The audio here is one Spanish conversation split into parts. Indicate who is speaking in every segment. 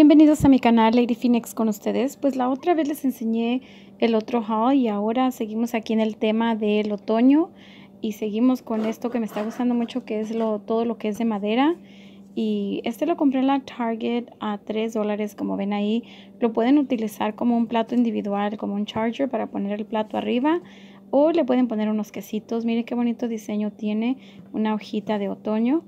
Speaker 1: Bienvenidos a mi canal Lady Phoenix con ustedes. Pues la otra vez les enseñé el otro haul y ahora seguimos aquí en el tema del otoño y seguimos con esto que me está gustando mucho que es lo, todo lo que es de madera. Y este lo compré en la Target a 3 dólares como ven ahí. Lo pueden utilizar como un plato individual, como un charger para poner el plato arriba o le pueden poner unos quesitos. Miren qué bonito diseño tiene, una hojita de otoño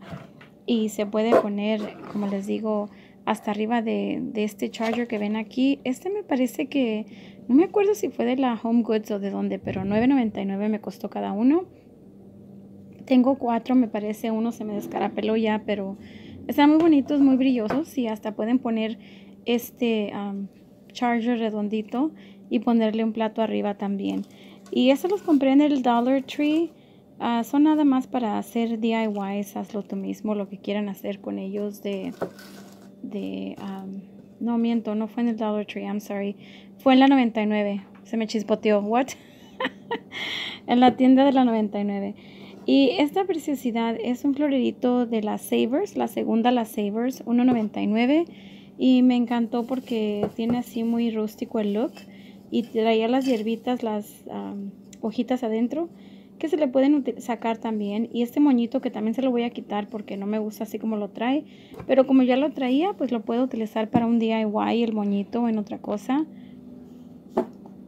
Speaker 1: y se puede poner, como les digo, hasta arriba de, este charger que ven aquí. Este me parece que, no me acuerdo si fue de la Home Goods o de dónde, pero $9.99 me costó cada uno. Tengo cuatro, me parece, uno se me descarapeló ya, pero están muy bonitos, muy brillosos y hasta pueden poner este charger redondito y ponerle un plato arriba también. Y estos los compré en el Dollar Tree. Ah, son nada más para hacer DIYs, hazlo tú mismo, lo que quieran hacer con ellos de de, no miento, no fue en el Dollar Tree, I'm sorry, fue en la 99, se me chispoteó, what? en la tienda de la 99. Y esta preciosidad es un florerito de las Savers, la segunda las Savers, 1.99 y me encantó porque tiene así muy rústico el look. Y traía las hierbitas, las hojitas adentro que se le pueden sacar también. Y este moñito que también se lo voy a quitar porque no me gusta así como lo trae. Pero como ya lo traía, pues lo puedo utilizar para un DIY, el moñito en otra cosa.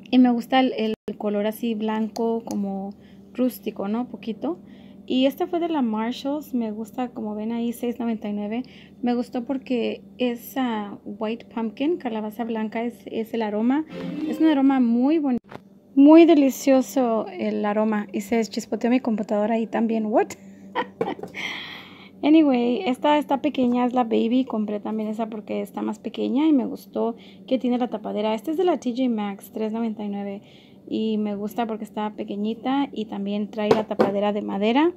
Speaker 1: Y me gusta el, color así blanco como rústico, ¿no? Poquito. Y este fue de la Marshalls, me gusta, como ven ahí, $6.99. Me gustó porque es White Pumpkin, calabaza blanca, es, es el aroma. Es un aroma muy bonito. Muy delicioso el aroma. Y se chispoteó mi computadora ahí también. What? anyway, esta está pequeña, es la baby. Compré también esa porque está más pequeña y me gustó que tiene la tapadera. Esta es de la TJ Maxx, $3.99. Y me gusta porque está pequeñita y también trae la tapadera de madera.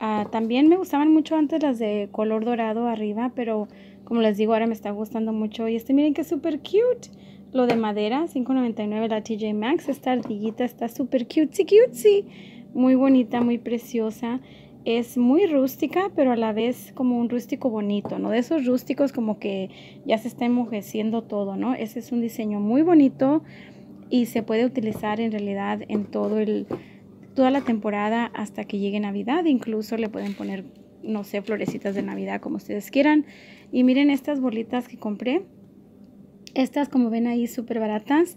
Speaker 1: Ah, también me gustaban mucho antes las de color dorado arriba, pero como les digo, ahora me está gustando mucho. Y este miren que es súper cute. Lo de madera, $5.99 la TJ Maxx. Esta ardillita está súper cutesy, cutesy. Muy bonita, muy preciosa. Es muy rústica, pero a la vez como un rústico bonito, ¿no? De esos rústicos como que ya se está enmojeciendo todo, ¿no? Ese es un diseño muy bonito y se puede utilizar en realidad en todo el, toda la temporada hasta que llegue Navidad. Incluso le pueden poner, no sé, florecitas de Navidad como ustedes quieran. Y miren estas bolitas que compré. Estas, como ven ahí, súper baratas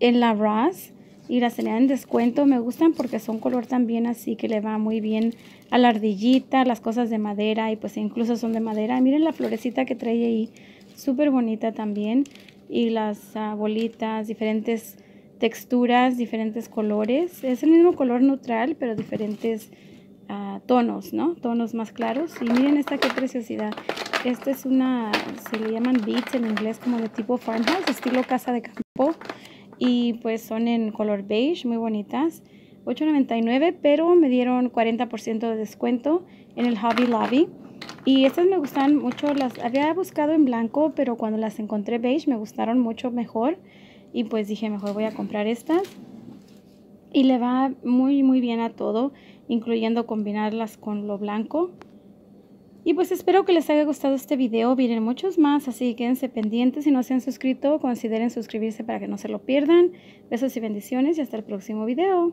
Speaker 1: en la Ross. Y las tenían en descuento. Me gustan porque son color también así que le va muy bien a la ardillita, las cosas de madera. Y pues incluso son de madera. Miren la florecita que trae ahí. Súper bonita también. Y las ah, bolitas, diferentes texturas, diferentes colores. Es el mismo color neutral, pero diferentes tonos, ¿no? Tonos más claros. Y miren esta qué preciosidad. Esta es una, se le llaman beats en inglés como de tipo farmhouse, estilo casa de campo. Y pues son en color beige, muy bonitas. $8.99, pero me dieron 40% de descuento en el Hobby Lobby. Y estas me gustan mucho, las había buscado en blanco, pero cuando las encontré beige me gustaron mucho mejor. Y pues dije, mejor voy a comprar estas. Y le va muy, muy bien a todo, incluyendo combinarlas con lo blanco. Y pues espero que les haya gustado este video. Vienen muchos más, así que quédense pendientes. Si no se han suscrito, consideren suscribirse para que no se lo pierdan. Besos y bendiciones y hasta el próximo video.